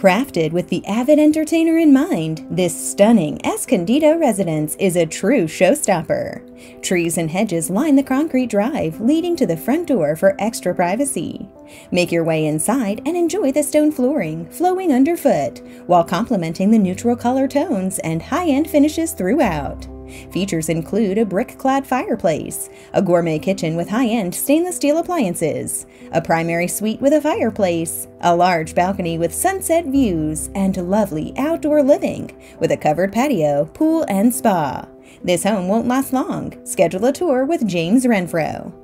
Crafted with the avid entertainer in mind, this stunning Escondido residence is a true showstopper. Trees and hedges line the concrete drive leading to the front door for extra privacy. Make your way inside and enjoy the stone flooring flowing underfoot while complementing the neutral color tones and high end finishes throughout. Features include a brick clad fireplace, a gourmet kitchen with high end stainless steel appliances, a primary suite with a fireplace, a large balcony with sunset views, and lovely outdoor living with a covered patio, pool, and spa. This home won't last long. Schedule a tour with James Renfro.